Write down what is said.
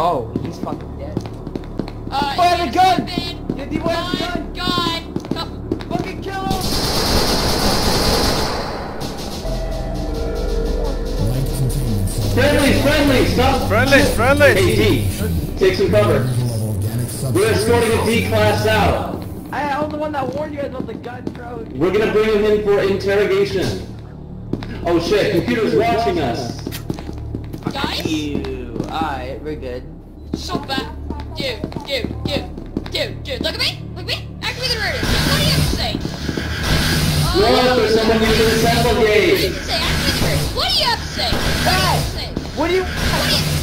Oh, he's fucking dead. Uh, Oh, I have a he's gun! been- Did he want a gun? gun? Gun. Fucking kill him! Light containment cell. Friendly, friendly, stop! Friendlies, friendlies! Hey, D, take some cover. Removal of organic We're escorting a D class out. I, I was the one that warned you guys about the gun, bro. We're gonna bring him in for interrogation. Oh shit, computer's watching us. Guys? You. Alright, we're good. So bad. Dude, dude, dude, dude, dude. Look at me. Look at me. Activate the radio. What do you have to say? Uh, Look, there's someone using a sample What do you have to say? Activate the radio. What do you have to say? What do you have to say? What do you... What do you have to say?